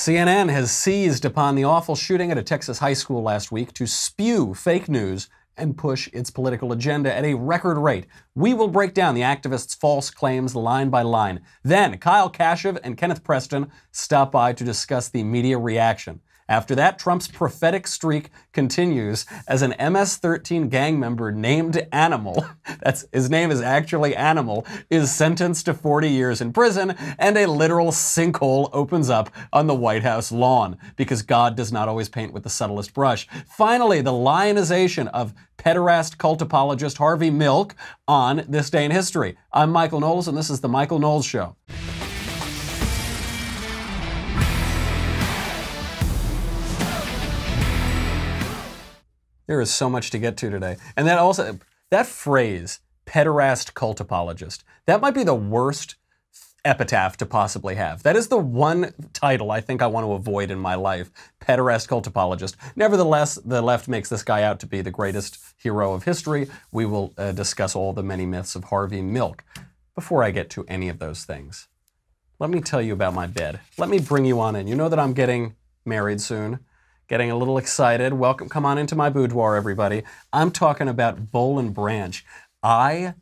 CNN has seized upon the awful shooting at a Texas high school last week to spew fake news and push its political agenda at a record rate. We will break down the activists' false claims line by line. Then, Kyle Kashuv and Kenneth Preston stop by to discuss the media reaction. After that, Trump's prophetic streak continues as an MS 13 gang member named Animal, that's his name is actually Animal, is sentenced to 40 years in prison, and a literal sinkhole opens up on the White House lawn because God does not always paint with the subtlest brush. Finally, the lionization of pederast cult apologist Harvey Milk on this day in history. I'm Michael Knowles, and this is The Michael Knowles Show. There is so much to get to today. And that also, that phrase, pederast cult apologist, that might be the worst epitaph to possibly have. That is the one title I think I want to avoid in my life pederast cult apologist. Nevertheless, the left makes this guy out to be the greatest hero of history. We will uh, discuss all the many myths of Harvey Milk. Before I get to any of those things, let me tell you about my bed. Let me bring you on in. You know that I'm getting married soon getting a little excited. Welcome, come on into my boudoir, everybody. I'm talking about Boll and Branch. I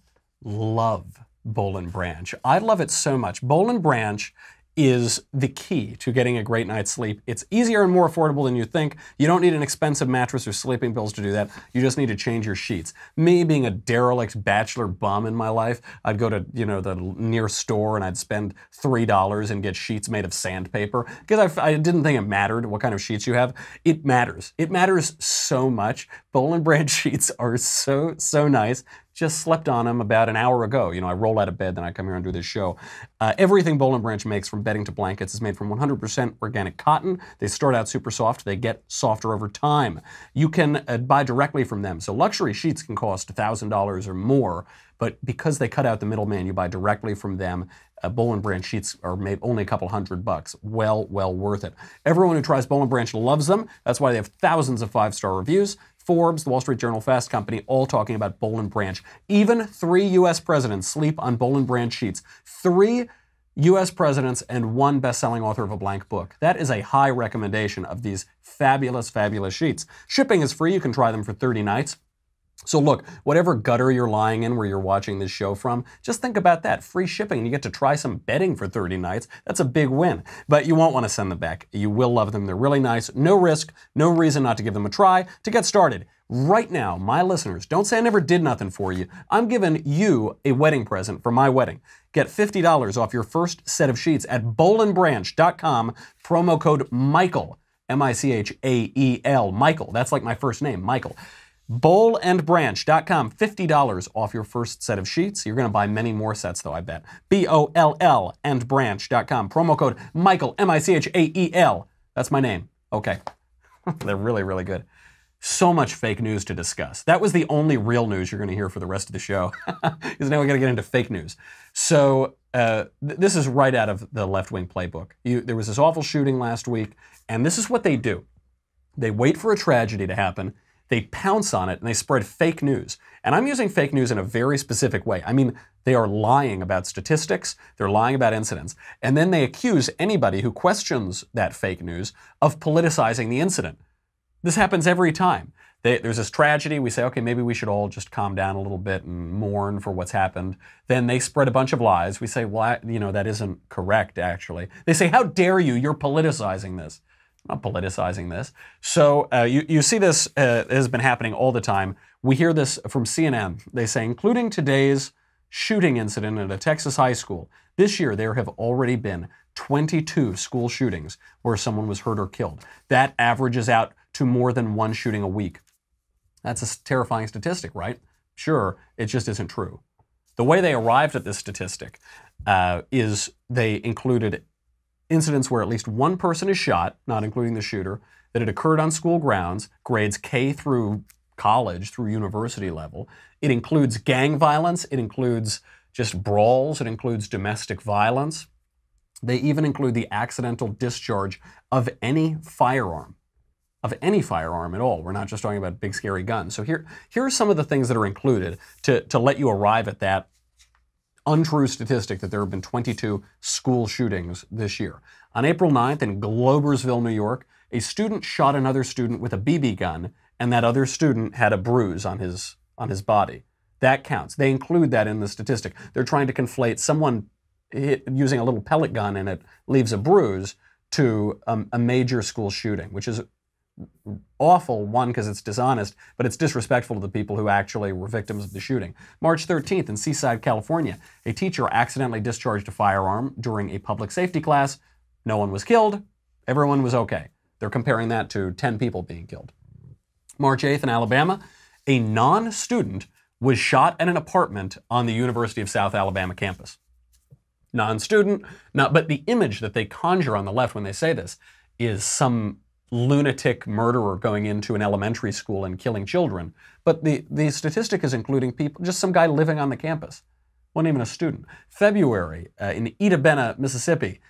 love Boll and Branch. I love it so much. Boll and Branch is the key to getting a great night's sleep. It's easier and more affordable than you think. You don't need an expensive mattress or sleeping pills to do that. You just need to change your sheets. Me being a derelict bachelor bum in my life, I'd go to, you know, the near store and I'd spend $3 and get sheets made of sandpaper because I, I didn't think it mattered what kind of sheets you have. It matters. It matters so much. Boll and Branch sheets are so, so nice just slept on them about an hour ago. You know, I roll out of bed, then I come here and do this show. Uh, everything Boll and Branch makes, from bedding to blankets, is made from 100% organic cotton. They start out super soft. They get softer over time. You can uh, buy directly from them. So luxury sheets can cost $1,000 or more, but because they cut out the middleman, you buy directly from them. Uh, Boll and Branch sheets are made only a couple hundred bucks. Well, well worth it. Everyone who tries Boll and Branch loves them. That's why they have thousands of five-star reviews. Forbes, the Wall Street Journal, Fast Company, all talking about Boll and Branch. Even three U.S. presidents sleep on Boll and Branch sheets. Three U.S. presidents and one best-selling author of a blank book. That is a high recommendation of these fabulous, fabulous sheets. Shipping is free. You can try them for 30 nights. So look, whatever gutter you're lying in where you're watching this show from, just think about that. Free shipping. And you get to try some bedding for 30 nights. That's a big win. But you won't want to send them back. You will love them. They're really nice. No risk, no reason not to give them a try. To get started, right now, my listeners, don't say I never did nothing for you. I'm giving you a wedding present for my wedding. Get $50 off your first set of sheets at bollandbranch.com, promo code Michael, M I C H A E L, Michael. That's like my first name, Michael bollandbranch.com, $50 off your first set of sheets. You're going to buy many more sets, though, I bet. B O L L and branch.com. Promo code Michael, M I C H A E L. That's my name. Okay. They're really, really good. So much fake news to discuss. That was the only real news you're going to hear for the rest of the show. Because now we're going to get into fake news. So, uh, th- this is right out of the left wing playbook. You, there was this awful shooting last week, and this is what they do they wait for a tragedy to happen they pounce on it and they spread fake news. And I'm using fake news in a very specific way. I mean, they are lying about statistics, they're lying about incidents, and then they accuse anybody who questions that fake news of politicizing the incident. This happens every time. They, there's this tragedy. We say, okay, maybe we should all just calm down a little bit and mourn for what's happened. Then they spread a bunch of lies. We say, well, you know, that isn't correct, actually. They say, how dare you? You're politicizing this not politicizing this. So uh, you, you see this uh, has been happening all the time. We hear this from CNN. They say, including today's shooting incident at a Texas high school, this year there have already been 22 school shootings where someone was hurt or killed. That averages out to more than one shooting a week. That's a terrifying statistic, right? Sure, it just isn't true. The way they arrived at this statistic uh, is they included incidents where at least one person is shot, not including the shooter, that it occurred on school grounds, grades K through college, through university level. It includes gang violence, it includes just brawls, it includes domestic violence. They even include the accidental discharge of any firearm, of any firearm at all. We're not just talking about big scary guns. So here, here are some of the things that are included to, to let you arrive at that untrue statistic that there have been 22 school shootings this year. On April 9th in Gloversville, New York, a student shot another student with a BB gun, and that other student had a bruise on his on his body. That counts. They include that in the statistic. They're trying to conflate someone hit, using a little pellet gun and it leaves a bruise to um, a major school shooting, which is awful, one, because it's dishonest, but it's disrespectful to the people who actually were victims of the shooting. March 13th in Seaside, California, a teacher accidentally discharged a firearm during a public safety class. No one was killed. Everyone was okay. They're comparing that to 10 people being killed. March 8th in Alabama, a non student was shot at an apartment on the University of South Alabama campus. Non student, not, but the image that they conjure on the left when they say this is some lunatic murderer going into an elementary school and killing children. But the, the statistic is including people, just some guy living on the campus, wasn't even a student. February uh, in Itta Bena, Mississippi,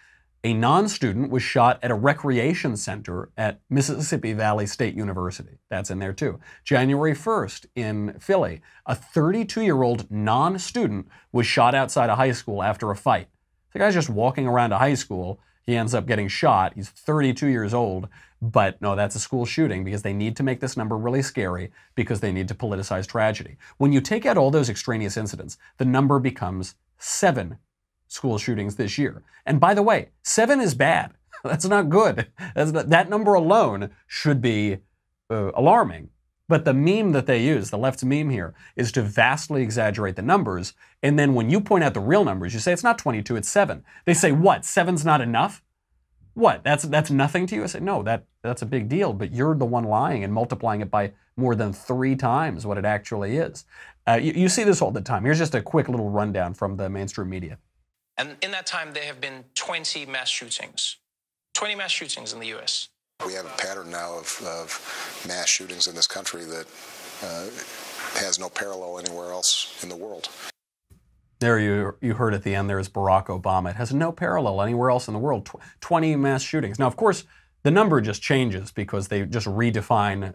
a non student was shot at a recreation center at Mississippi Valley State University. That's in there too. January 1st in Philly, a 32 year old non student was shot outside a high school after a fight. The guy's just walking around a high school. He ends up getting shot. He's 32 years old. But no, that's a school shooting because they need to make this number really scary because they need to politicize tragedy. When you take out all those extraneous incidents, the number becomes seven school shootings this year. And by the way, seven is bad. That's not good. That's not, that number alone should be uh, alarming. But the meme that they use, the left's meme here, is to vastly exaggerate the numbers. And then when you point out the real numbers, you say it's not 22, it's seven. They say, what? Seven's not enough? What? That's that's nothing to you? I say, no, that that's a big deal, but you're the one lying and multiplying it by more than three times what it actually is. Uh, you, you see this all the time. Here's just a quick little rundown from the mainstream media. And in that time, there have been 20 mass shootings. 20 mass shootings in the U.S. We have a pattern now of, of mass shootings in this country that uh, has no parallel anywhere else in the world. There you, you heard at the end there is Barack Obama. It has no parallel anywhere else in the world. Tw- 20 mass shootings. Now, of course, the number just changes because they just redefine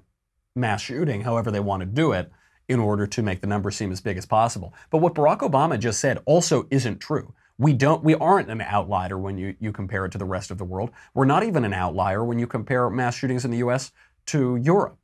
mass shooting however they want to do it in order to make the number seem as big as possible. But what Barack Obama just said also isn't true. We don't we aren't an outlier when you, you compare it to the rest of the world. We're not even an outlier when you compare mass shootings in the US to Europe.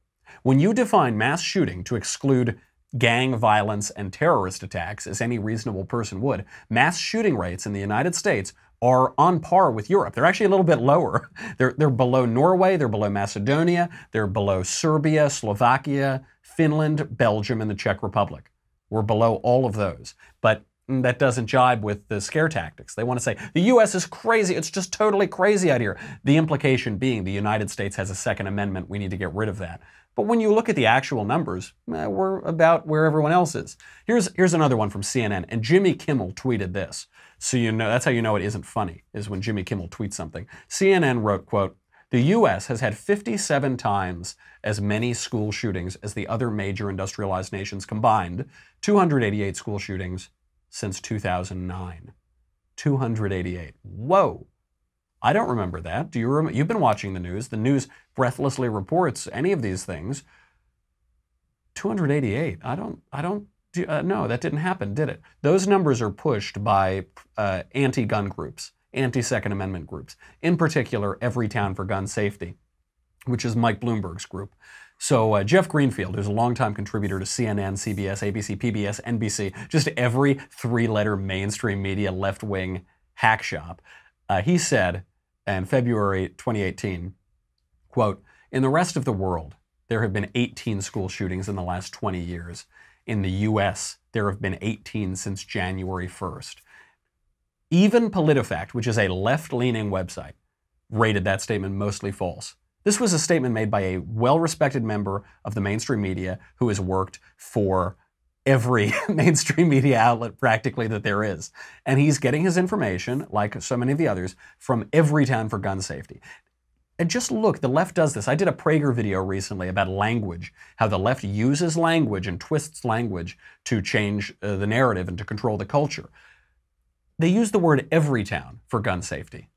When you define mass shooting to exclude gang violence and terrorist attacks, as any reasonable person would, mass shooting rates in the United States are on par with Europe. They're actually a little bit lower. They're, they're below Norway, they're below Macedonia, they're below Serbia, Slovakia, Finland, Belgium, and the Czech Republic. We're below all of those. But mm, that doesn't jibe with the scare tactics. They want to say the US is crazy. It's just totally crazy out here. The implication being the United States has a Second Amendment. We need to get rid of that. But when you look at the actual numbers, eh, we're about where everyone else is. Here's, here's another one from CNN, and Jimmy Kimmel tweeted this. So you know that's how you know it isn't funny, is when Jimmy Kimmel tweets something. CNN wrote, quote, the US has had 57 times as many school shootings as the other major industrialized nations combined, 288 school shootings since 2009. 288. Whoa. I don't remember that. Do you remember? You've been watching the news. The news breathlessly reports any of these things. 288. I don't. I don't. Do, uh, no, that didn't happen, did it? Those numbers are pushed by uh, anti-gun groups, anti-Second Amendment groups. In particular, Everytown for Gun Safety, which is Mike Bloomberg's group. So uh, Jeff Greenfield, who's a longtime contributor to CNN, CBS, ABC, PBS, NBC, just every three-letter mainstream media left-wing hack shop, uh, he said in February 2018, quote, in the rest of the world, there have been 18 school shootings in the last 20 years. In the US, there have been 18 since January 1st. Even PolitiFact, which is a left leaning website, rated that statement mostly false. This was a statement made by a well respected member of the mainstream media who has worked for every mainstream media outlet practically that there is. And he's getting his information, like so many of the others, from Everytown for gun safety. And just look, the left does this. I did a Prager video recently about language, how the left uses language and twists language to change uh, the narrative and to control the culture. They use the word Everytown for gun safety.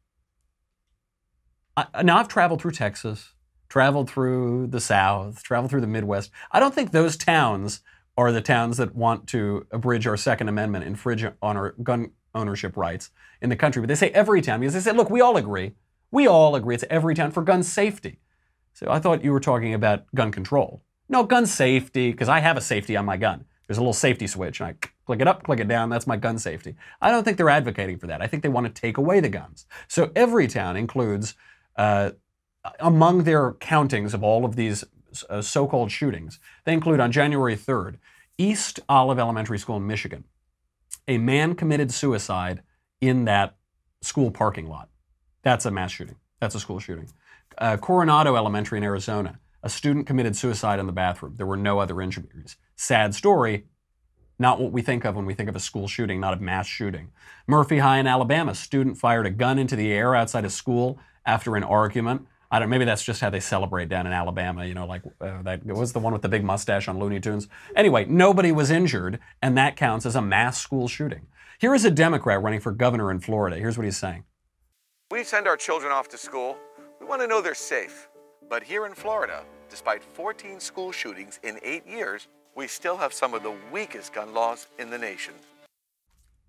I, now, I've traveled through Texas, traveled through the South, traveled through the Midwest. I don't think those towns are the towns that want to abridge our Second Amendment, infringe on our gun ownership rights in the country. But they say every town because they say, look, we all agree. We all agree it's every town for gun safety. So I thought you were talking about gun control. No, gun safety, because I have a safety on my gun. There's a little safety switch, and I click it up, click it down. That's my gun safety. I don't think they're advocating for that. I think they want to take away the guns. So every town includes, uh, among their countings of all of these uh, so called shootings, they include on January 3rd, East Olive Elementary School in Michigan. A man committed suicide in that school parking lot. That's a mass shooting. That's a school shooting. Uh, Coronado Elementary in Arizona. A student committed suicide in the bathroom. There were no other injuries. Sad story, not what we think of when we think of a school shooting, not a mass shooting. Murphy High in Alabama, student fired a gun into the air outside of school after an argument. I don't. Maybe that's just how they celebrate down in Alabama. You know, like uh, that was the one with the big mustache on Looney Tunes. Anyway, nobody was injured, and that counts as a mass school shooting. Here is a Democrat running for governor in Florida. Here's what he's saying. We send our children off to school. We want to know they're safe. But here in Florida, despite 14 school shootings in eight years, we still have some of the weakest gun laws in the nation.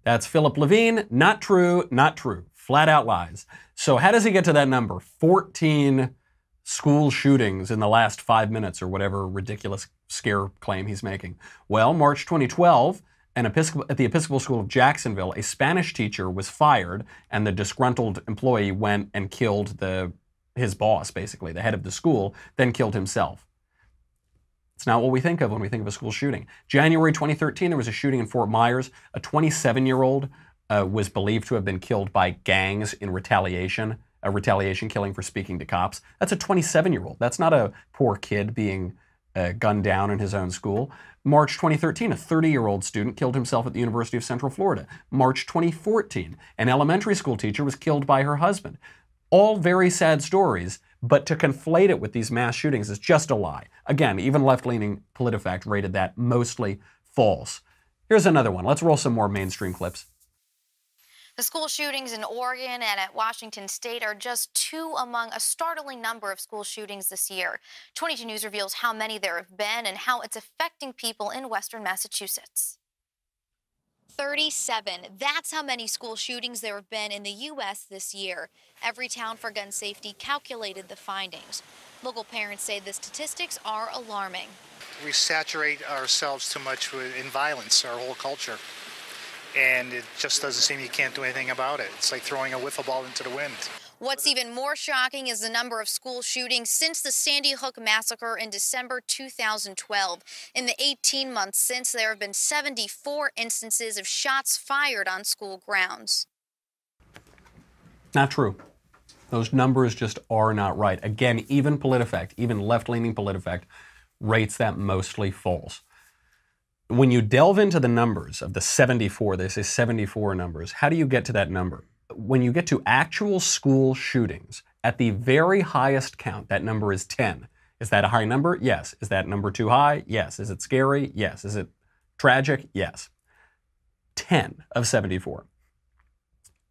That's Philip Levine. Not true, not true. Flat out lies. So, how does he get to that number? 14 school shootings in the last five minutes, or whatever ridiculous scare claim he's making. Well, March 2012, an at the Episcopal School of Jacksonville, a Spanish teacher was fired, and the disgruntled employee went and killed the his boss, basically, the head of the school, then killed himself. It's not what we think of when we think of a school shooting. January 2013, there was a shooting in Fort Myers. A 27 year old uh, was believed to have been killed by gangs in retaliation, a retaliation killing for speaking to cops. That's a 27 year old. That's not a poor kid being uh, gunned down in his own school. March 2013, a 30 year old student killed himself at the University of Central Florida. March 2014, an elementary school teacher was killed by her husband. All very sad stories, but to conflate it with these mass shootings is just a lie. Again, even left leaning PolitiFact rated that mostly false. Here's another one. Let's roll some more mainstream clips. The school shootings in Oregon and at Washington State are just two among a startling number of school shootings this year. 22 News reveals how many there have been and how it's affecting people in western Massachusetts. 37. That's how many school shootings there have been in the U.S. this year. Everytown for Gun Safety calculated the findings. Local parents say the statistics are alarming. We saturate ourselves too much in violence, our whole culture. And it just doesn't seem you can't do anything about it. It's like throwing a wiffle ball into the wind. What's even more shocking is the number of school shootings since the Sandy Hook massacre in December 2012. In the 18 months since, there have been 74 instances of shots fired on school grounds. Not true. Those numbers just are not right. Again, even PolitiFact, even left leaning PolitiFact, rates that mostly false. When you delve into the numbers of the 74, they say 74 numbers, how do you get to that number? when you get to actual school shootings, at the very highest count, that number is 10. Is that a high number? Yes. Is that number too high? Yes. Is it scary? Yes. Is it tragic? Yes. 10 of 74.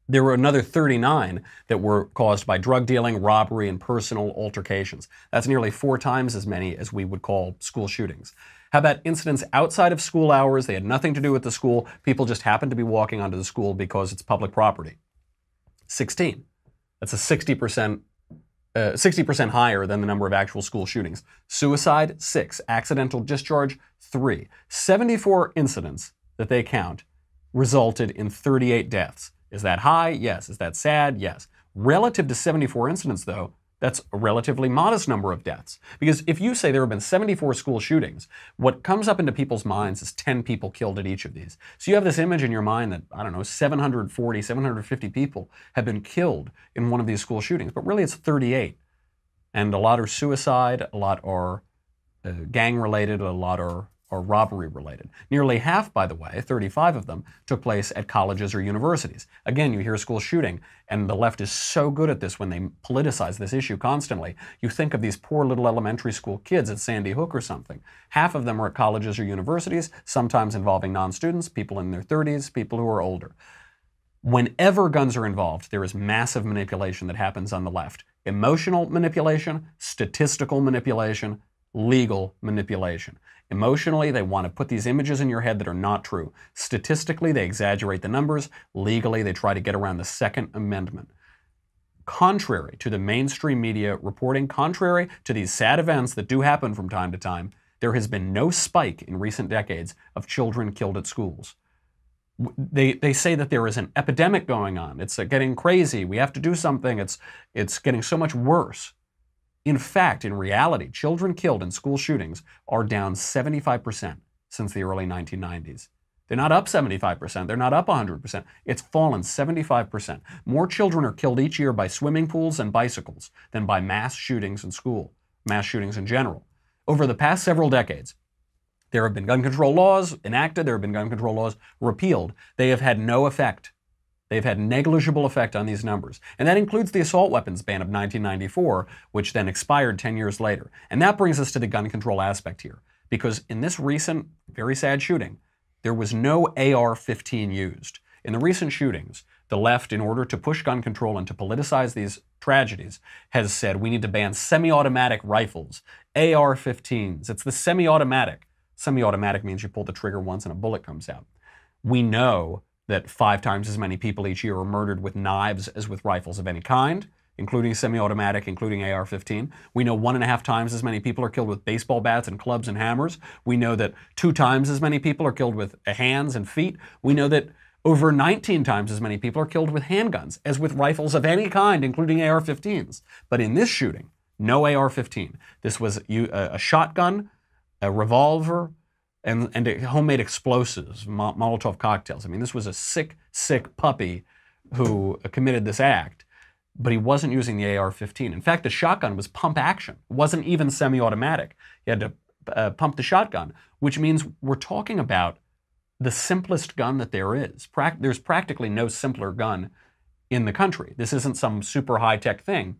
There were another 39 that were caused by drug dealing, robbery, and personal altercations. That's nearly four times as many as we would call school shootings. How about incidents outside of school hours? They had nothing to do with the school. People just happened to be walking onto the school because it's public property. 16. That's a 60%, uh, 60% higher than the number of actual school shootings. Suicide, 6. Accidental discharge, 3. 74 incidents that they count resulted in 38 deaths. Is that high? Yes. Is that sad? Yes. Relative to 74 incidents, though, that's a relatively modest number of deaths. Because if you say there have been 74 school shootings, what comes up into people's minds is 10 people killed at each of these. So you have this image in your mind that, I don't know, 740, 750 people have been killed in one of these school shootings, but really it's 38. And a lot are suicide, a lot are uh, gang related, a lot are or robbery related. Nearly half, by the way, 35 of them, took place at colleges or universities. Again, you hear school shooting, and the left is so good at this when they politicize this issue constantly. You think of these poor little elementary school kids at Sandy Hook or something. Half of them are at colleges or universities, sometimes involving non students, people in their 30s, people who are older. Whenever guns are involved, there is massive manipulation that happens on the left emotional manipulation, statistical manipulation, legal manipulation. Emotionally, they want to put these images in your head that are not true. Statistically, they exaggerate the numbers. Legally, they try to get around the Second Amendment. contrary to the mainstream media reporting, contrary to these sad events that do happen from time to time, there has been no spike in recent decades of children killed at schools. They, they say that there is an epidemic going on. It's uh, getting crazy. We have to do something. It's, it's getting so much worse. In fact, in reality, children killed in school shootings are down 75% since the early 1990s. They're not up 75%, they're not up 100%. It's fallen 75%. More children are killed each year by swimming pools and bicycles than by mass shootings in school, mass shootings in general. Over the past several decades, there have been gun control laws enacted, there have been gun control laws repealed. They have had no effect. They've had negligible effect on these numbers. And that includes the assault weapons ban of 1994, which then expired 10 years later. And that brings us to the gun control aspect here. Because in this recent, very sad shooting, there was no AR 15 used. In the recent shootings, the left, in order to push gun control and to politicize these tragedies, has said we need to ban semi automatic rifles, AR 15s. It's the semi automatic. Semi automatic means you pull the trigger once and a bullet comes out. We know that five times as many people each year are murdered with knives as with rifles of any kind, including semi automatic, including AR 15. We know one and a half times as many people are killed with baseball bats and clubs and hammers. We know that two times as many people are killed with uh, hands and feet. We know that over 19 times as many people are killed with handguns as with rifles of any kind, including AR 15s. But in this shooting, no AR 15. This was a uh, a shotgun, a revolver, and, and homemade explosives, Mo- Molotov cocktails. I mean, this was a sick, sick puppy who committed this act, but he wasn't using the AR 15. In fact, the shotgun was pump action, wasn't even semi automatic. He had to uh, pump the shotgun, which means we're talking about the simplest gun that there is. There's practically no simpler gun in the country. This isn't some super high tech thing.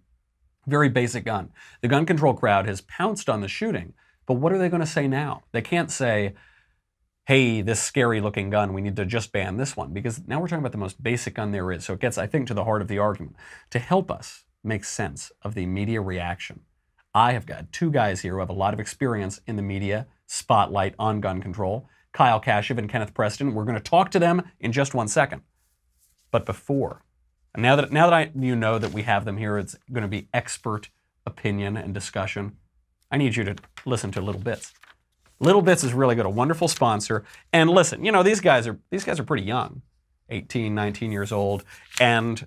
Very basic gun. The gun control crowd has pounced on the shooting, but what are they going to say now? They can't say, hey, this scary looking gun, we need to just ban this one, because now we're talking about the most basic gun there is. So it gets, I think, to the heart of the argument. To help us make sense of the media reaction, I have got two guys here who have a lot of experience in the media spotlight on gun control Kyle Kashuv and Kenneth Preston. We're going to talk to them in just one second. But before, now that now that I you know that we have them here, it's going to be expert opinion and discussion. I need you to listen to Little Bits. Little Bits is really good, a wonderful sponsor. And listen, you know these guys are these guys are pretty young, 18, 19 years old, and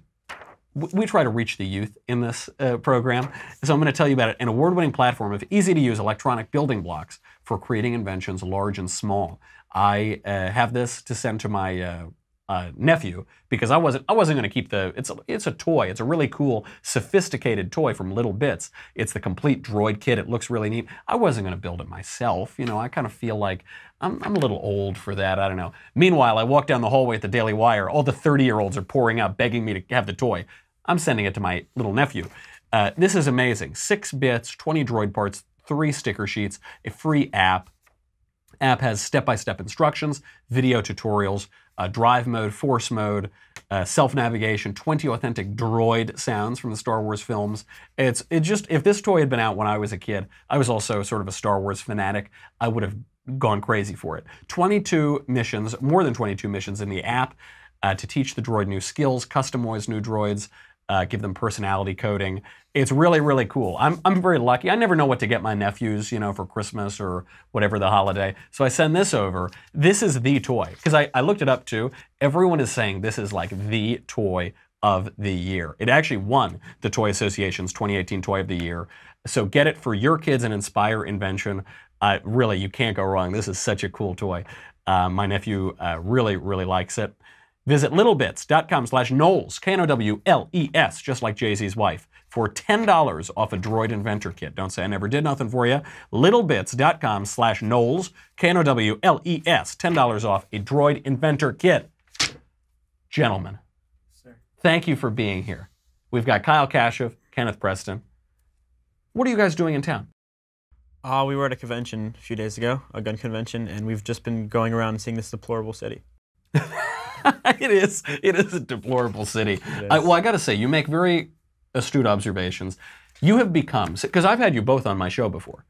we try to reach the youth in this uh, program. So I'm going to tell you about it. An award-winning platform of easy-to-use electronic building blocks for creating inventions large and small. I uh, have this to send to my uh, uh, nephew because I wasn't I wasn't going to keep the it's a, it's a toy. It's a really cool, sophisticated toy from Little Bits. It's the complete droid kit. It looks really neat. I wasn't going to build it myself. You know, I kind of feel like I'm, I'm a little old for that. I don't know. Meanwhile, I walk down the hallway at the Daily Wire. All the 30 year olds are pouring out, begging me to have the toy. I'm sending it to my little nephew. Uh, this is amazing. Six bits, 20 droid parts, three sticker sheets, a free app app has step-by-step instructions, video tutorials, uh, drive mode, force mode, uh, self-navigation, 20 authentic droid sounds from the Star Wars films. It's it just if this toy had been out when I was a kid, I was also sort of a Star Wars fanatic. I would have gone crazy for it. 22 missions, more than 22 missions in the app uh, to teach the droid new skills, customize new droids, uh, give them personality coding. It's really, really cool. I'm, I'm very lucky. I never know what to get my nephews, you know, for Christmas or whatever the holiday. So I send this over. This is the toy because I, I looked it up too. Everyone is saying this is like the toy of the year. It actually won the Toy Association's 2018 Toy of the Year. So get it for your kids and inspire invention. Uh, really, you can't go wrong. This is such a cool toy. Uh, my nephew uh, really, really likes it. Visit littlebits.com slash Knowles, K-N-O-W-L-E-S, just like Jay-Z's wife, for $10 off a Droid Inventor Kit. Don't say I never did nothing for you. Littlebits.com slash Knowles, K-N-O-W-L-E-S, $10 off a Droid Inventor Kit. Gentlemen, Sir. thank you for being here. We've got Kyle Kashuv, Kenneth Preston. What are you guys doing in town? Uh, we were at a convention a few days ago, a gun convention, and we've just been going around and seeing this deplorable city. it is. It is a deplorable city. I, well, I got to say, you make very astute observations. You have become because I've had you both on my show before.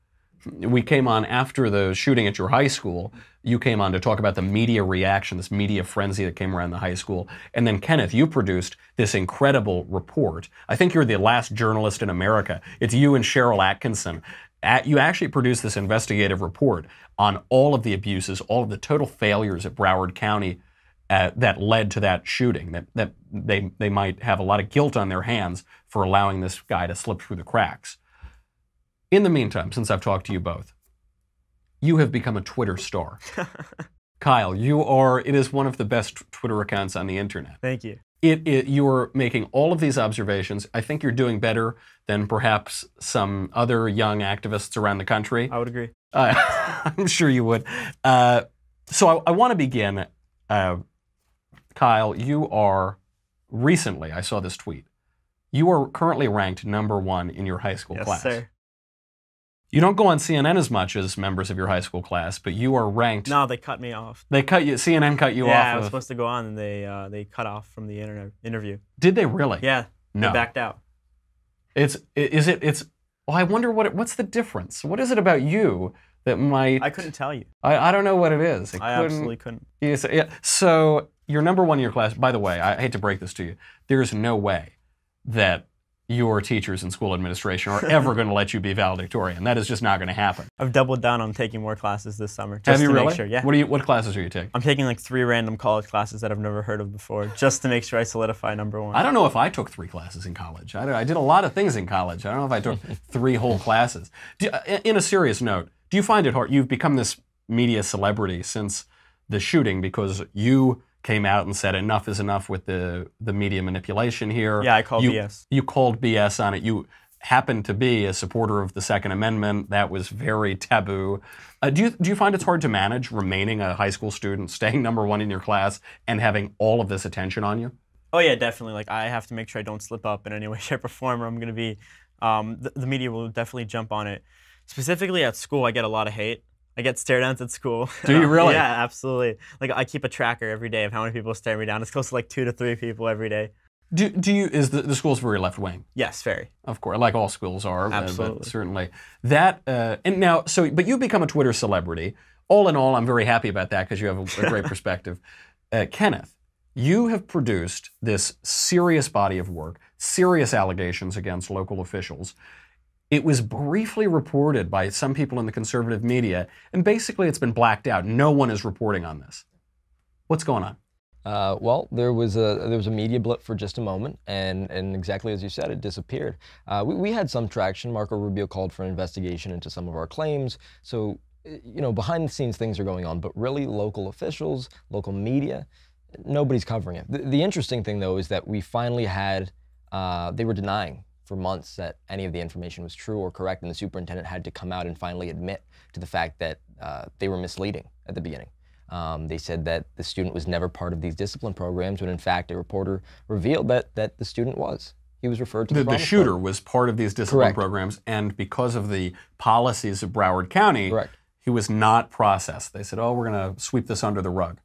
we came on after the shooting at your high school. You came on to talk about the media reaction, this media frenzy that came around the high school. And then, Kenneth, you produced this incredible report. I think you're the last journalist in America. It's you and Sharyl Attkisson At, you actually produced this investigative report on all of the abuses, all of the total failures at Broward County uh, that led to that shooting. That, that they, they might have a lot of guilt on their hands for allowing this guy to slip through the cracks. In the meantime, since I've talked to you both, you have become a Twitter star. Kyle, you are, it is one of the best Twitter accounts on the internet. Thank you. It, it, you're making all of these observations. I think you're doing better than perhaps some other young activists around the country. I would agree. Uh, I'm sure you would. Uh, so I, I want to begin. Uh, Kyle, you are recently, I saw this tweet. You are currently ranked number one in your high school Yes, class. sir. You don't go on CNN as much as members of your high school class, but you are ranked. No, they cut me off. They cut you. CNN cut you off. yeah, I was Of, supposed to go on, and they uh, they cut off from the internet interview. did they really? Yeah, No. they backed out. It's is it it's. Well, I wonder what it, what's the difference. What is it about you that might? I couldn't tell you. I, I don't know what it is. It I couldn't- absolutely couldn't. Yes, yeah. So you're number one in your class. By the way, I hate to break this to you. There's no way that your teachers and school administration are ever going to let you be valedictorian. That is just not going to happen. I've doubled down on taking more classes this summer. Just Have you to really? Make sure. Yeah. What do you? What classes are you taking? I'm taking like three random college classes that I've never heard of before, just to make sure I solidify number one. I don't know if I took three classes in college. I, I did a lot of things in college. I don't know if I took three whole classes. Do, in in a serious note, do you find it hard? You've become this media celebrity since the shooting because you came out and said enough is enough with the, the media manipulation here. Yeah, I called you, BS. You called BS on it. You happened to be a supporter of the Second Amendment. That was very taboo. Uh, do, you, do you find it's hard to manage remaining a high school student, staying number one in your class, and having all of this attention on you? Oh yeah, definitely. Like I have to make sure I don't slip up in any way, shape, or form, or I'm gonna be. Um, the, the media will definitely jump on it. Specifically at school, I get a lot of hate. I get stare downs at school. Do you really? yeah, absolutely. Like I keep a tracker every day of how many people stare me down. It's close to like two to three people every day. Do, do you is the, the school's very left wing? Yes, very. Of course, like all schools are. uh, but Absolutely. certainly that. Uh, and now, so but you've become a Twitter celebrity. All in all, I'm very happy about that because you have a, a great perspective. Uh, Kenneth, you have produced this serious body of work, serious allegations against local officials. It was briefly reported by some people in the conservative media, and basically it's been blacked out. No one is reporting on this. What's going on? Uh, well, there was a there was a media blip for just a moment, and and exactly as you said, it disappeared. Uh, we, we had some traction. Marco Rubio called for an investigation into some of our claims. So, uh, you know, behind the scenes things are going on, but really local officials, local media, nobody's covering it. The, the interesting thing though is that we finally had uh, they were denying for months that any of the information was true or correct, and the superintendent had to come out and finally admit to the fact that uh, they were misleading at the beginning. Um, they said that the student was never part of these discipline programs, when in fact a reporter revealed that that the student was. He was referred to the, the, the shooter Program. was part of these discipline Correct. programs, and because of the policies of Broward County, Correct. he was not processed. They said, "Oh, we're going to sweep this under the rug."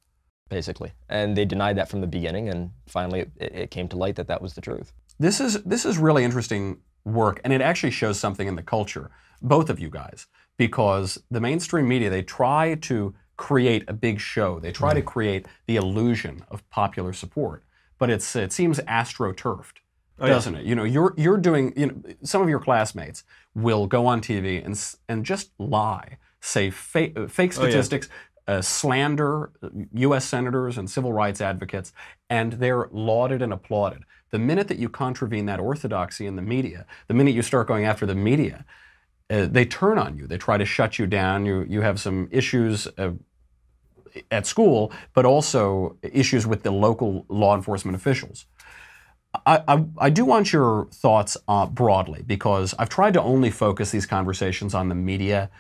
basically, and they denied that from the beginning, and finally it, it came to light that that was the truth. This is this is really interesting work, and it actually shows something in the culture, both of you guys, because the mainstream media they try to create a big show. They try to create the illusion of popular support, but it's it seems astroturfed. Oh, doesn't it? You know, you're you're doing. You know, some of your classmates will go on TV and and just lie, say fake, uh, fake Oh, yeah. statistics, uh, slander uh, U.S. senators and civil rights advocates, and they're lauded and applauded. The minute that you contravene that orthodoxy in the media, the minute you start going after the media, uh, they turn on you. They try to shut you down. You you have some issues. Uh, at school, but also issues with the local law enforcement officials. I, I, I do want your thoughts uh, broadly because I've tried to only focus these conversations on the media.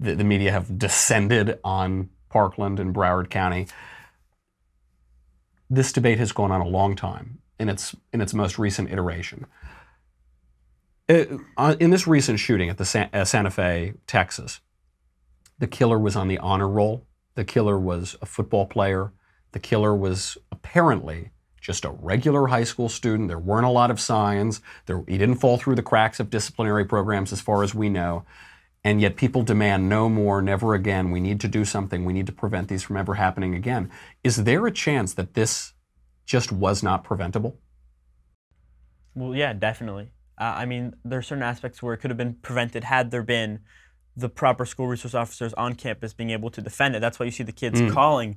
The, the media have descended on Parkland and Broward County. This debate has gone on a long time in its in its most recent iteration. Uh, uh, in this recent shooting at the Sa- uh, Santa Fe, Texas, the killer was on the honor roll. The killer was a football player. The killer was apparently just a regular high school student. There weren't a lot of signs. There, he didn't fall through the cracks of disciplinary programs, as far as we know. and yet people demand no more, never again. We need to do something. We need to prevent these from ever happening again. Is there a chance that this just was not preventable? Well, yeah, definitely. Uh, I mean, there are certain aspects where it could have been prevented had there been the proper school resource officers on campus being able to defend it. That's why you see the kids Mm. calling,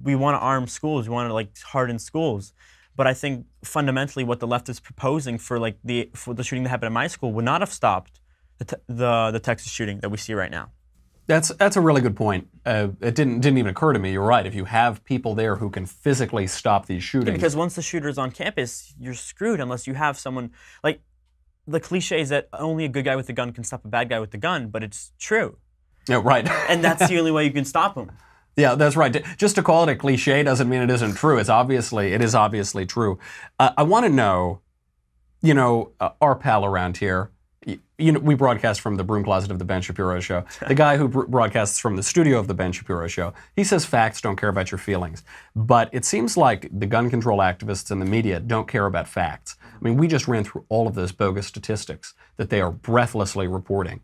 "We want to arm schools. We want to like harden schools." But I think fundamentally, what the left is proposing for like the for the shooting that happened at my school would not have stopped the te- the, the Texas shooting that we see right now. That's that's a really good point. Uh, it didn't didn't even occur to me. You're right. If you have people there who can physically stop these Yeah, shootings, because once the shooter's on campus, you're screwed unless you have someone like the cliche is that only a good guy with a gun can stop a bad guy with a gun, but it's true. yeah, right. And that's the only way you can stop him. Yeah, that's right. Just to call it a cliche doesn't mean it isn't true. It's obviously it is obviously true. Uh, I want to know, you know, uh, our pal around here. You know, we broadcast from the broom closet of the Ben Shapiro show. The guy who br- broadcasts from the studio of the Ben Shapiro show, he says facts don't care about your feelings. But it seems like the gun control activists and the media don't care about facts. I mean, we just ran through all of those bogus statistics that they are breathlessly reporting.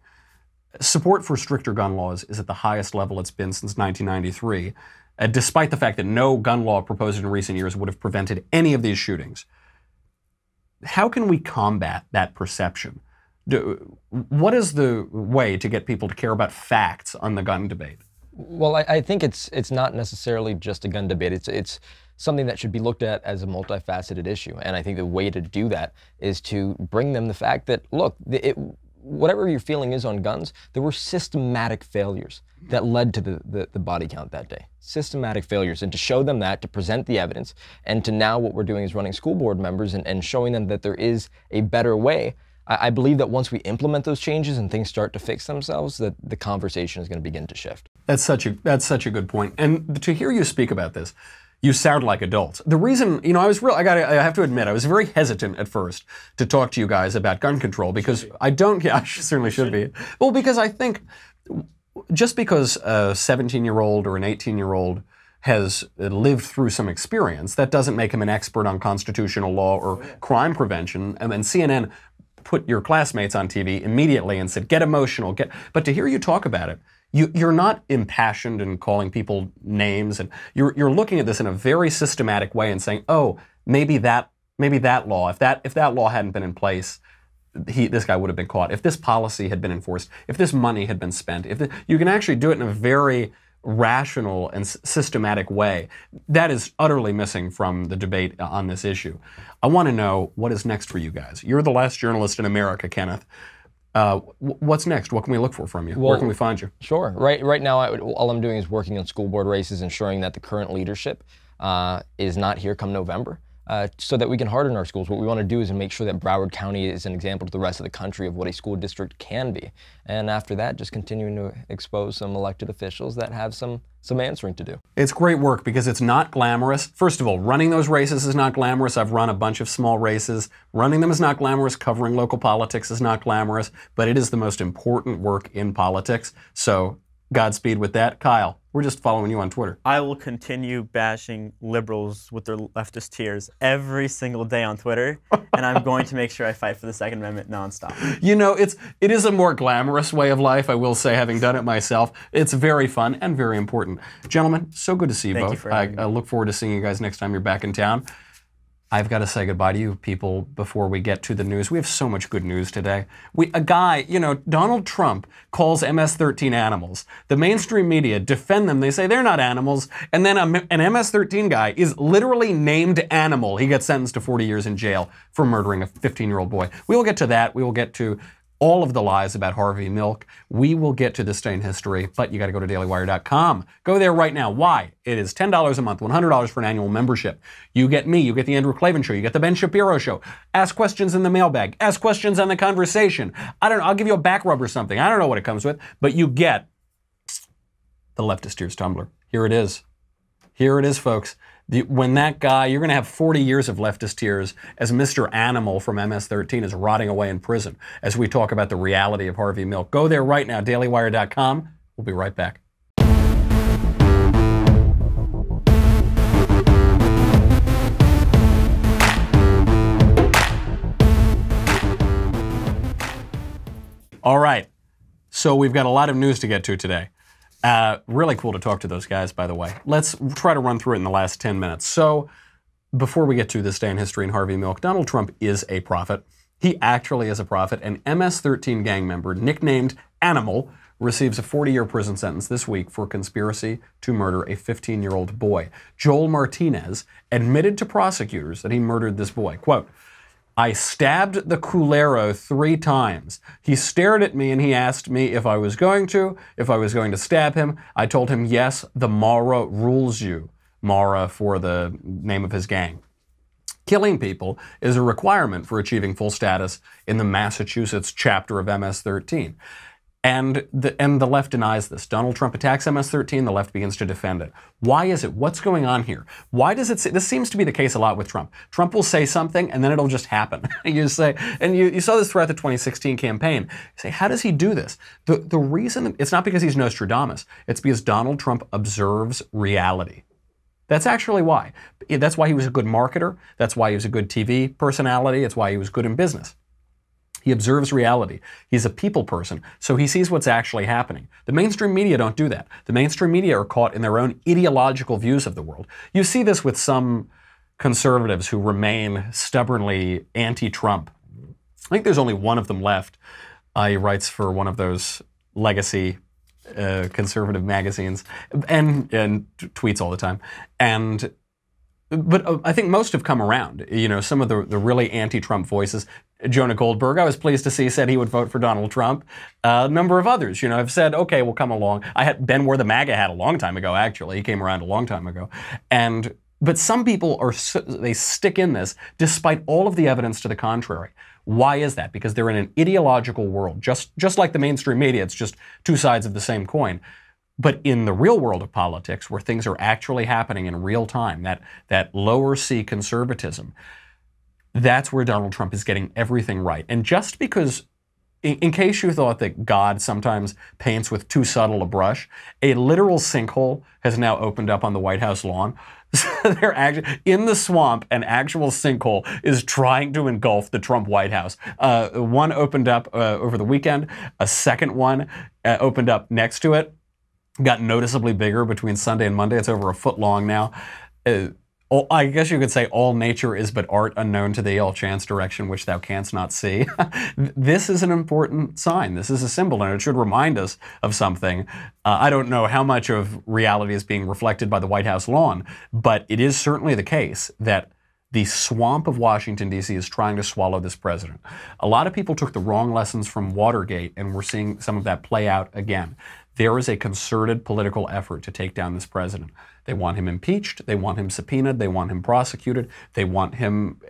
Support for stricter gun laws is at the highest level it's been since 1993, uh, despite the fact that no gun law proposed in recent years would have prevented any of these shootings. How can we combat that perception? Do, what is the way to get people to care about facts on the gun debate? Well, I, I think it's it's not necessarily just a gun debate. It's it's something that should be looked at as a multifaceted issue. And I think the way to do that is to bring them the fact that look, it, whatever your feeling is on guns, there were systematic failures that led to the, the, the body count that day. Systematic failures. And to show them that, to present the evidence, and to now what we're doing is running school board members and, and showing them that there is a better way. I, I believe that once we implement those changes and things start to fix themselves, that the conversation is going to begin to shift. That's such a that's such a good point. And to hear you speak about this, you sound like adults. The reason, you know, I was real I got I have to admit, I was very hesitant at first to talk to you guys about gun control because I don't yeah, I certainly should be. Well, because I think just because a 17-year-old or an 18-year-old has lived through some experience, that doesn't make him an expert on constitutional law or crime prevention. And then CNN put your classmates on TV immediately and said, "Get emotional." Get. But to hear you talk about it, you, you're not impassioned and calling people names, and you're you're looking at this in a very systematic way and saying, "Oh, maybe that maybe that law, if that if that law hadn't been in place." He, this guy would have been caught. If this policy had been enforced, if this money had been spent, if the, you can actually do it in a very rational and s- systematic way. That is utterly missing from the debate uh, on this issue. I want to know what is next for you guys. You're the last journalist in America, Kenneth. Uh, what's next? What can we look for from you? Where can we find you? Sure. Right. Right now, would, all I'm doing is working on school board races, ensuring that the current leadership uh, is not here come November, uh, so that we can harden our schools. What we want to do is make sure that Broward County is an example to the rest of the country of what a school district can be. And after that, just continuing to expose some elected officials that have some some answering to do. It's great work because it's not glamorous. First of all, running those races is not glamorous. I've run a bunch of small races. Running them is not glamorous. Covering local politics is not glamorous, but it is the most important work in politics. So, Godspeed with that. Kyle, we're just following you on Twitter. I will continue bashing liberals with their leftist tears every single day on Twitter, and I'm going to make sure I fight for the Second Amendment nonstop. You know, it's it is a more glamorous way of life, I will say, having done it myself. It's very fun and very important. Gentlemen, so good to see you Thank you both. for I. I look forward to seeing you guys next time you're back in town. I've got to say goodbye to you people before we get to the news. We have so much good news today. We, a guy, you know, Donald Trump calls MS-13 animals. The mainstream media defend them. They say they're not animals. And then a, an MS-13 guy is literally named animal. He gets sentenced to 40 years in jail for murdering a 15-year-old boy. We will get to that. We will get to all of the lies about Harvey Milk. We will get to this day in history, but you got to go to dailywire.com. Go there right now. Why? It is $10 a month, $100 for an annual membership. You get me, you get the Andrew Klavan show, you get the Ben Shapiro show. Ask questions in the mailbag, ask questions on the conversation. I don't know, I'll give you a back rub or something. I don't know what it comes with, but you get the Leftist Tears Tumbler. Here it is. Here it is, folks. The, when that guy, you're going to have 40 years of leftist tears as Mr. Animal from MS-13 is rotting away in prison as we talk about the reality of Harvey Milk. Go there right now, dailywire.com. We'll be right back. All right. So we've got a lot of news to get to today. Uh, really cool to talk to those guys, by the way. Let's try to run through it in the last 10 minutes. So before we get to this day in history and Harvey Milk, Donald Trump is a prophet. He actually is a prophet. An MS 13 gang member, nicknamed Animal, receives a 40 year prison sentence this week for conspiracy to murder a 15 year old boy. Joel Martinez admitted to prosecutors that he murdered this boy. Quote, I stabbed the culero three times. He stared at me and he asked me if I was going to, if I was going to stab him. I told him, yes, the Mara rules you. Mara for the name of his gang. Killing people is a requirement for achieving full status in the Massachusetts chapter of MS 13. And the, and the left denies this. Donald Trump attacks MS-13. The left begins to defend it. Why is it? What's going on here? Why does it? Say, this seems to be the case a lot with Trump. Trump will say something and then it'll just happen. you say, and you, you saw this throughout the 2016 campaign. You say, how does he do this? The the reason it's not because he's Nostradamus. It's because Donald Trump observes reality. That's actually why. That's why he was a good marketer. That's why he was a good TV personality. It's why he was good in business. He observes reality. He's a people person, so he sees what's actually happening. The mainstream media don't do that. The mainstream media are caught in their own ideological views of the world. You see this with some conservatives who remain stubbornly anti Trump. I think there's only one of them left. Uh, he writes for one of those legacy uh, conservative magazines and, and tweets all the time. And but uh, I think most have come around. You know, some of the, the really anti-Trump voices. Jonah Goldberg, I was pleased to see, said he would vote for Donald Trump. Uh, a number of others, you know, have said, okay, we'll come along. I had Ben wore the MAGA hat a long time ago, actually. He came around a long time ago. And but some people are they stick in this despite all of the evidence to the contrary. Why is that? Because they're in an ideological world, just just like the mainstream media. It's just two sides of the same coin. But in the real world of politics, where things are actually happening in real time, that, that lower C conservatism, that's where Donald Trump is getting everything right. And just because, in, in case you thought that God sometimes paints with too subtle a brush, a literal sinkhole has now opened up on the White House lawn. they're actually in the swamp. An actual sinkhole is trying to engulf the Trump White House. Uh, one opened up uh, over the weekend. A second one uh, opened up next to it got noticeably bigger between Sunday and Monday. It's over a foot long now. Uh, I guess you could say all nature is but art unknown to thee, all chance direction which thou canst not see. this is an important sign. This is a symbol, and it should remind us of something. Uh, I don't know how much of reality is being reflected by the White House lawn, but it is certainly the case that the swamp of Washington, D.C. is trying to swallow this president. A lot of people took the wrong lessons from Watergate, and we're seeing some of that play out again. There is a concerted political effort to take down this president. They want him impeached. They want him subpoenaed. They want him prosecuted. They want him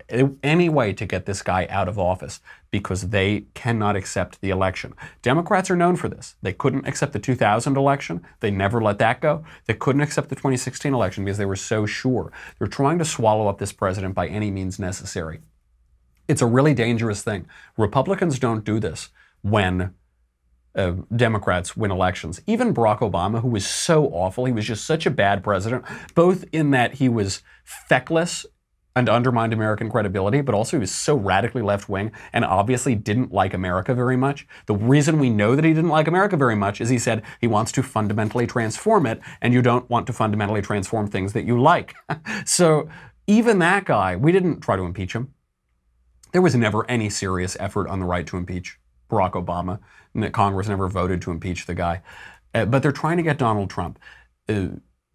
any way to get this guy out of office because they cannot accept the election. Democrats are known for this. They couldn't accept the 2000 election. They never let that go. They couldn't accept the 2016 election because they were so sure. They're trying to swallow up this president by any means necessary. It's a really dangerous thing. Republicans don't do this when uh, Democrats win elections. Even Barack Obama, who was so awful, he was just such a bad president, both in that he was feckless and undermined American credibility, but also he was so radically left wing and obviously didn't like America very much. The reason we know that he didn't like America very much is he said he wants to fundamentally transform it, and you don't want to fundamentally transform things that you like. so even that guy, we didn't try to impeach him. There was never any serious effort on the right to impeach Barack Obama. And that Congress never voted to impeach the guy. Uh, but they're trying to get Donald Trump. Uh,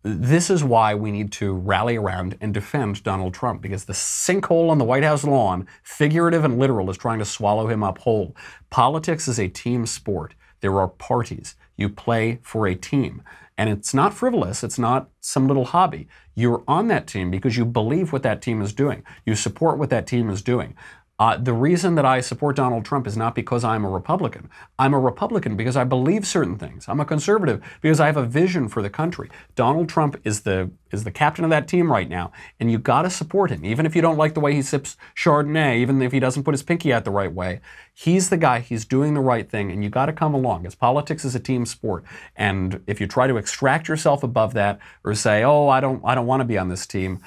this is why we need to rally around and defend Donald Trump because the sinkhole on the White House lawn, figurative and literal, is trying to swallow him up whole. Politics is a team sport. There are parties. You play for a team. And it's not frivolous. It's not some little hobby. You're on that team because you believe what that team is doing. You support what that team is doing. Uh, the reason that I support Donald Trump is not because I'm a Republican. I'm a Republican because I believe certain things. I'm a conservative because I have a vision for the country. Donald Trump is the is the captain of that team right now, and you got to support him, even if you don't like the way he sips Chardonnay, even if he doesn't put his pinky out the right way. He's the guy. He's doing the right thing, and you got to come along. As politics is a team sport, and if you try to extract yourself above that or say, "Oh, I don't, I don't want to be on this team,"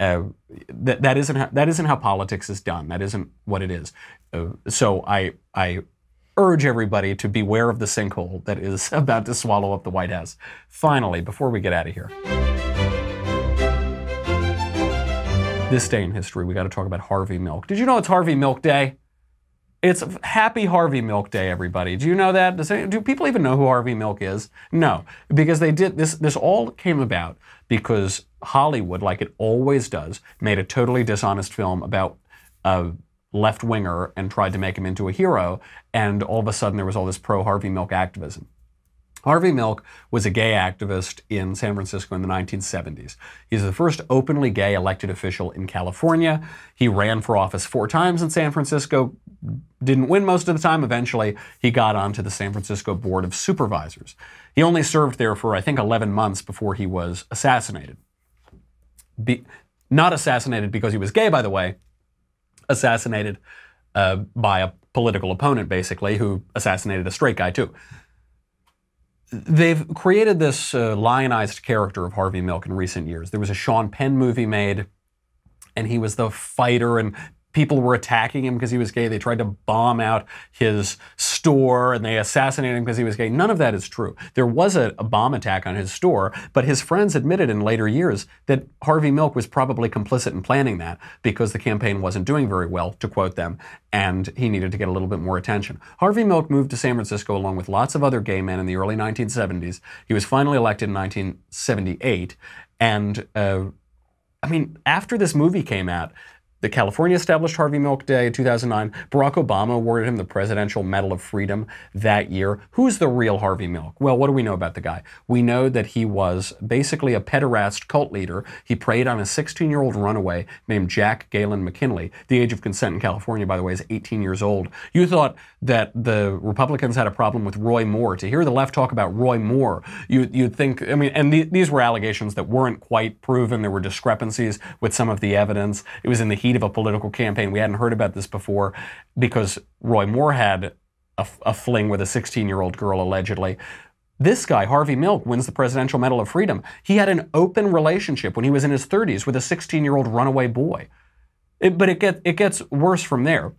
Uh, that, that isn't how, that isn't how politics is done. That isn't what it is. Uh, so I I urge everybody to beware of the sinkhole that is about to swallow up the White House. Finally, before we get out of here. This day in history, we got to talk about Harvey Milk. Did you know it's Harvey Milk Day? It's Happy Harvey Milk Day, everybody. Do you know that? Does do people even know who Harvey Milk is? No, because they did this. This all came about because Hollywood, like it always does, made a totally dishonest film about a left winger and tried to make him into a hero. And all of a sudden, there was all this pro Harvey Milk activism. Harvey Milk was a gay activist in San Francisco in the 1970s. He's the first openly gay elected official in California. He ran for office four times in San Francisco, didn't win most of the time. Eventually, he got onto the San Francisco Board of Supervisors. He only served there for, I think, 11 months before he was assassinated. Be, not assassinated because he was gay, by the way, assassinated uh, by a political opponent, basically, who assassinated a straight guy, too they've created this uh, lionized character of Harvey Milk in recent years. There was a Sean Penn movie made, and he was the fighter, and people were attacking him because he was gay. They tried to bomb out his store and they assassinated him because he was gay. None of that is true. There was a, a, bomb attack on his store, but his friends admitted in later years that Harvey Milk was probably complicit in planning that because the campaign wasn't doing very well, to quote them, and he needed to get a little bit more attention. Harvey Milk moved to San Francisco along with lots of other gay men in the early 1970s. He was finally elected in 1978, and uh, I mean, after this movie came out, the California established Harvey Milk Day in 2009. Barack Obama awarded him the Presidential Medal of Freedom that year. Who's the real Harvey Milk? Well, what do we know about the guy? We know that he was basically a pederast cult leader. He preyed on a 16 year old runaway named Jack Galen McKinley. The age of consent in California, by the way, is 18 years old. You thought that the Republicans had a problem with Roy Moore. To hear the left talk about Roy Moore, you, you'd think, I mean, and the, these were allegations that weren't quite proven. There were discrepancies with some of the evidence. It was in the heat of a political campaign. We hadn't heard about this before because Roy Moore had a, a fling with a 16 year old girl, allegedly. This guy, Harvey Milk, wins the Presidential Medal of Freedom. He had an open relationship when he was in his 30s with a 16 year old runaway boy. It, but it, get, it gets worse from there.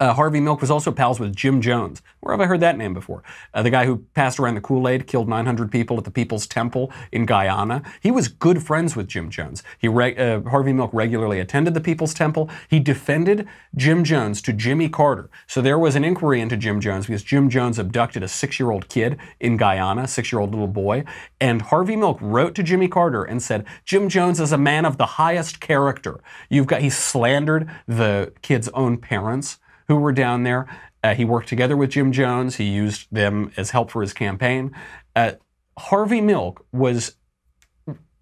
Uh, Harvey Milk was also pals with Jim Jones. Where have I heard that name before? Uh, the guy who passed around the Kool Aid, killed 900 people at the People's Temple in Guyana. He was good friends with Jim Jones. He uh, Harvey Milk regularly attended the People's Temple. He defended Jim Jones to Jimmy Carter. So there was an inquiry into Jim Jones because Jim Jones abducted a six year old kid in Guyana, six year old little boy. And Harvey Milk wrote to Jimmy Carter and said, Jim Jones is a man of the highest character. You've got, he slandered the kid's own parents who were down there. Uh, he worked together with Jim Jones. He used them as help for his campaign. Uh, Harvey Milk was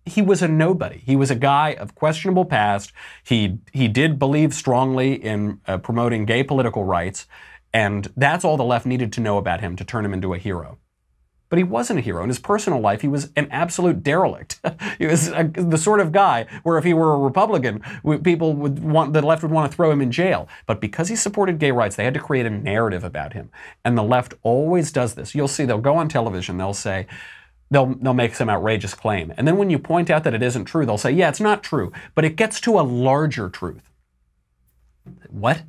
he was a nobody. He was a guy of questionable past. He he did believe strongly in uh, promoting gay political rights, and that's all the left needed to know about him to turn him into a hero. But he wasn't a hero. In his personal life, he was an absolute derelict. he was a, the sort of guy where if he were a Republican, people would want, the left would want to throw him in jail. But because he supported gay rights, they had to create a narrative about him. And the left always does this. You'll see, they'll go on television, they'll say, they'll, they'll make some outrageous claim. And then when you point out that it isn't true, they'll say, yeah, it's not true. But it gets to a larger truth. What?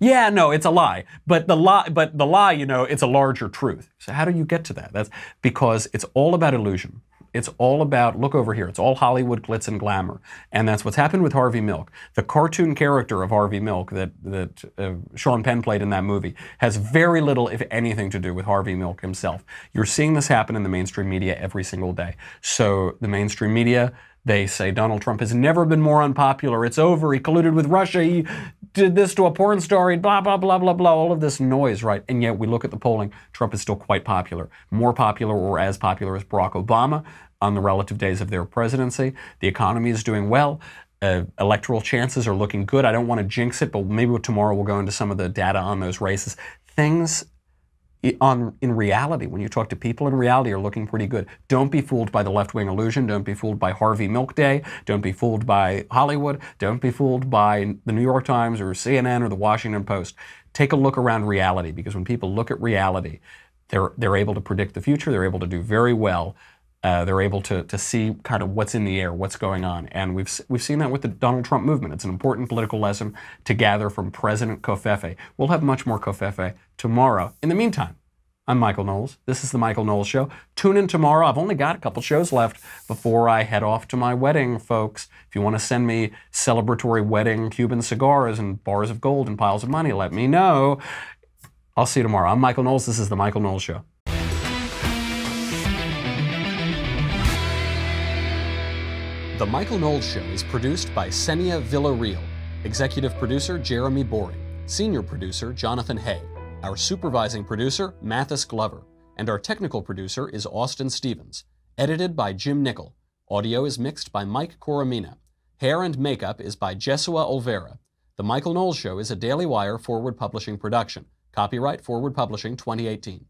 Yeah, no, it's a lie. But the lie, but the lie, you know, it's a larger truth. So how do you get to that? That's because it's all about illusion. It's all about look over here. It's all Hollywood glitz and glamour, and that's what's happened with Harvey Milk. The cartoon character of Harvey Milk that that uh, Sean Penn played in that movie has very little, if anything, to do with Harvey Milk himself. You're seeing this happen in the mainstream media every single day. So the mainstream media they say Donald Trump has never been more unpopular. It's over. He colluded with Russia. He did this to a porn star. He blah, blah, blah, blah, blah. All of this noise, right? And yet we look at the polling. Trump is still quite popular. More popular or as popular as Barack Obama on the relative days of their presidency. The economy is doing well. Uh, electoral chances are looking good. I don't want to jinx it, but maybe tomorrow we'll go into some of the data on those races. Things on in reality, when you talk to people in reality, are looking pretty good. Don't be fooled by the left wing illusion. Don't be fooled by Harvey Milk Day. Don't be fooled by Hollywood. Don't be fooled by the New York Times or CNN or the Washington Post. Take a look around reality because when people look at reality, they're they're able to predict the future. They're able to do very well. Uh, they're able to, to see kind of what's in the air, what's going on. And we've, we've seen that with the Donald Trump movement. It's an important political lesson to gather from President Covfefe. We'll have much more covfefe tomorrow. In the meantime, I'm Michael Knowles. This is the Michael Knowles Show. Tune in tomorrow. I've only got a couple shows left before I head off to my wedding, folks. If you want to send me celebratory wedding Cuban cigars and bars of gold and piles of money, let me know. I'll see you tomorrow. I'm Michael Knowles. This is the Michael Knowles Show. The Michael Knowles Show is produced by Senia Villarreal, executive producer Jeremy Boring, senior producer Jonathan Hay, our supervising producer Mathis Glover, and our technical producer is Austin Stevens. Edited by Jim Nickel. Audio is mixed by Mike Coromina. Hair and makeup is by Jesua Olvera. The Michael Knowles Show is a Daily Wire Forward Publishing production. Copyright Forward Publishing 2018.